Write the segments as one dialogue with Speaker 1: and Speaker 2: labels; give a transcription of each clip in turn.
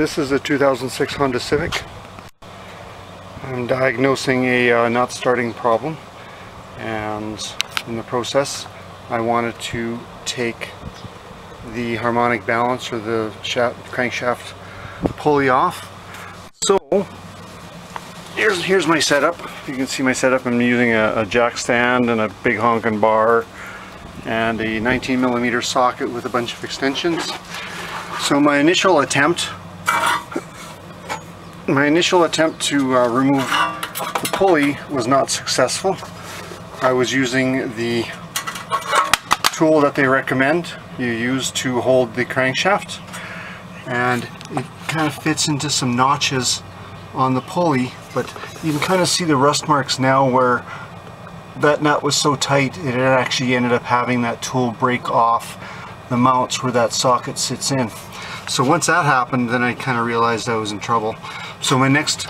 Speaker 1: This is a 2006 Honda Civic. I'm diagnosing a uh, not starting problem and in the process I wanted to take the harmonic balance or the shaft, crankshaft pulley off. So here's, here's my setup. You can see my setup. I'm using a, a jack stand and a big honking bar and a 19 millimeter socket with a bunch of extensions. So my initial attempt my initial attempt to uh, remove the pulley was not successful. I was using the tool that they recommend you use to hold the crankshaft and it kind of fits into some notches on the pulley but you can kind of see the rust marks now where that nut was so tight it actually ended up having that tool break off the mounts where that socket sits in. So once that happened then I kind of realized I was in trouble. So my next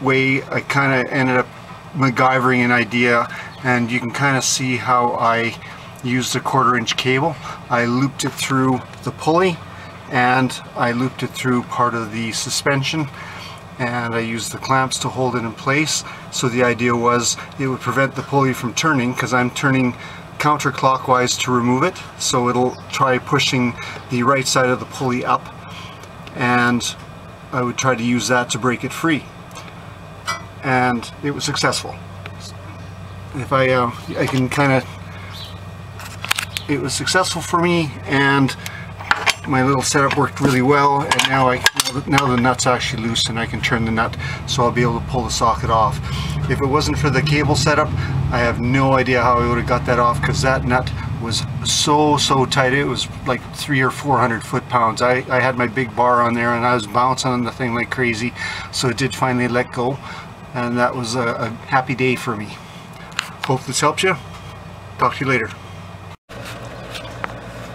Speaker 1: way I kind of ended up MacGyvering an idea and you can kind of see how I used a quarter inch cable. I looped it through the pulley and I looped it through part of the suspension and I used the clamps to hold it in place. So the idea was it would prevent the pulley from turning because I'm turning counterclockwise to remove it. So it'll try pushing the right side of the pulley up and I would try to use that to break it free. And it was successful. If I, uh, I can kind of, it was successful for me and my little setup worked really well and now I now the nut's actually loose and I can turn the nut so I'll be able to pull the socket off. If it wasn't for the cable setup I have no idea how I would have got that off because that nut was so so tight. It was like three or four hundred foot-pounds I, I had my big bar on there and I was bouncing on the thing like crazy. So it did finally let go. And that was a, a happy day for me. Hope this helps you. Talk to you later.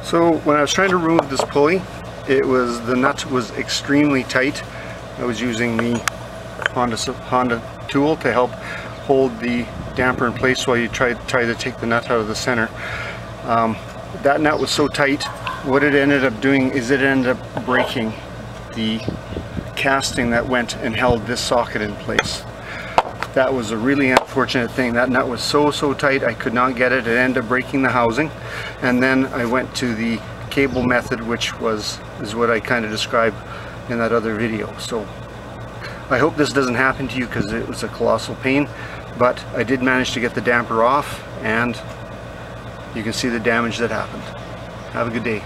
Speaker 1: So when I was trying to remove this pulley it was the nut was extremely tight. I was using the Honda, Honda tool to help hold the damper in place while you try, try to take the nut out of the center um, that nut was so tight, what it ended up doing is it ended up breaking the casting that went and held this socket in place. That was a really unfortunate thing. That nut was so, so tight I could not get it. It ended up breaking the housing. And then I went to the cable method, which was is what I kind of described in that other video. So I hope this doesn't happen to you because it was a colossal pain. But I did manage to get the damper off and you can see the damage that happened. Have a good day.